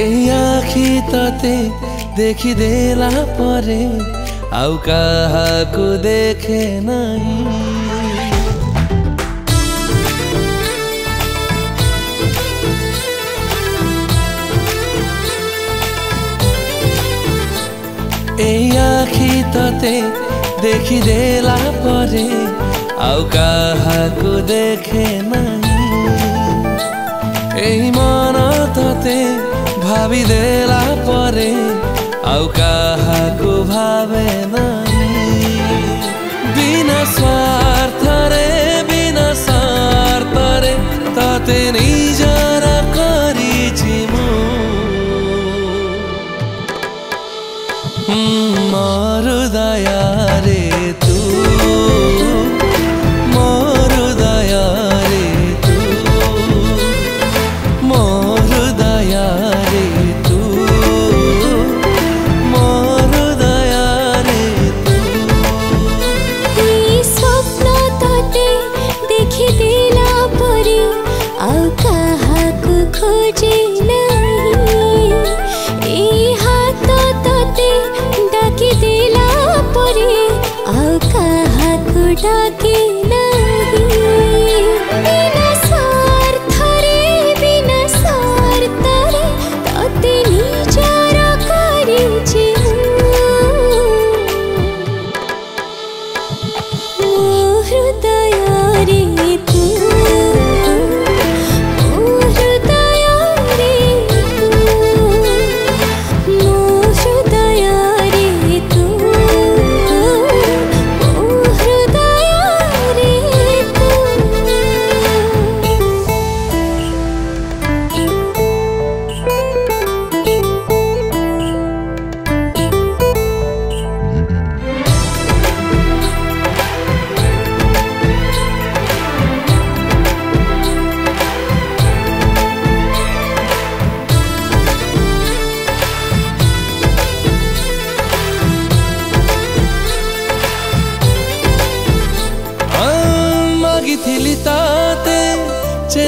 এই আখি তাতে দেখি দেলা পরে আউ কাহাকু দেখে নাই। এই আখি তাতে দেখি দেলা পরে আউ কাহাকু দেখে নাই। এই মা ଭାବି ଦେଲା ପରେ ଆଉ କାହାକୁ ଭାବେ ନାହିଁ ବିନା ସ୍ୱାର୍ଥରେ ବିନା ସ୍ୱାର୍ଥରେ ତତେ ନିଜର କରିଛି ମୁଁ ମୋର ଦୟା हृदय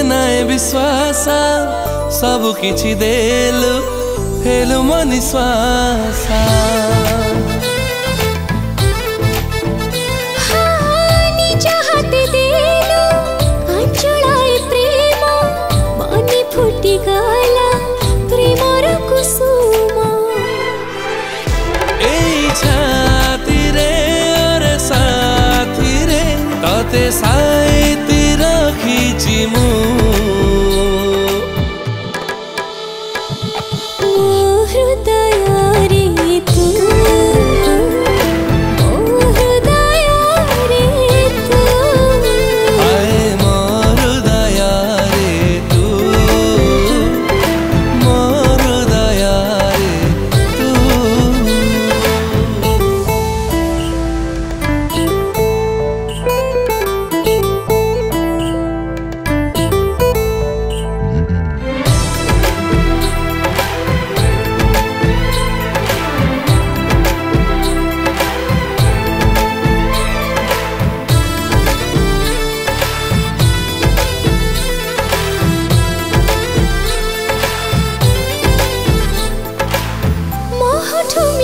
ನಾಯ ವಿಶ್ವಾಸ ಸಬು ಕಿಚಿ ದೇಲು ಹೇಳು ಮನಿಶ್ವಾಸ